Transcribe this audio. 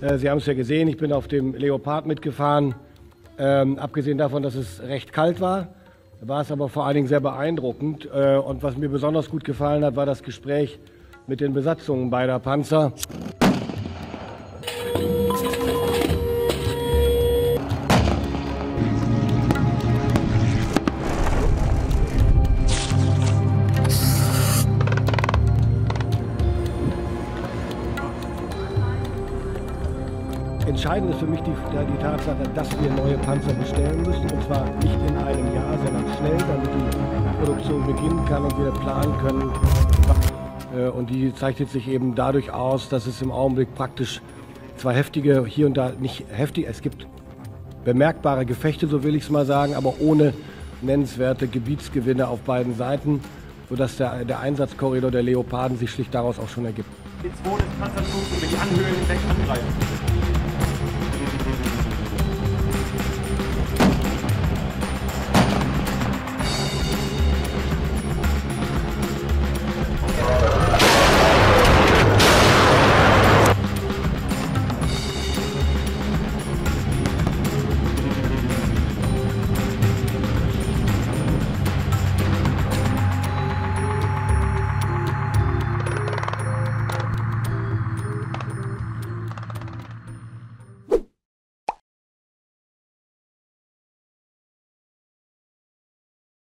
Äh, Sie haben es ja gesehen, ich bin auf dem Leopard mitgefahren. Ähm, abgesehen davon, dass es recht kalt war, war es aber vor allen Dingen sehr beeindruckend. Äh, und was mir besonders gut gefallen hat, war das Gespräch mit den Besatzungen beider Panzer. Entscheidend ist für mich die, die, Tatsache, dass wir neue Panzer bestellen müssen. Und zwar nicht in einem Jahr, sondern schnell, damit die Produktion beginnen kann und wir planen können. Äh, und die zeichnet sich eben dadurch aus, dass es im Augenblick praktisch zwar heftige, hier und da nicht heftig, es gibt bemerkbare Gefechte, so will ich es mal sagen, aber ohne nennenswerte Gebietsgewinne auf beiden Seiten, sodass der, der Einsatzkorridor der Leoparden sich schlicht daraus auch schon ergibt. Die 2 des Panzerzugs über die Anhöhen hinweg angreifen.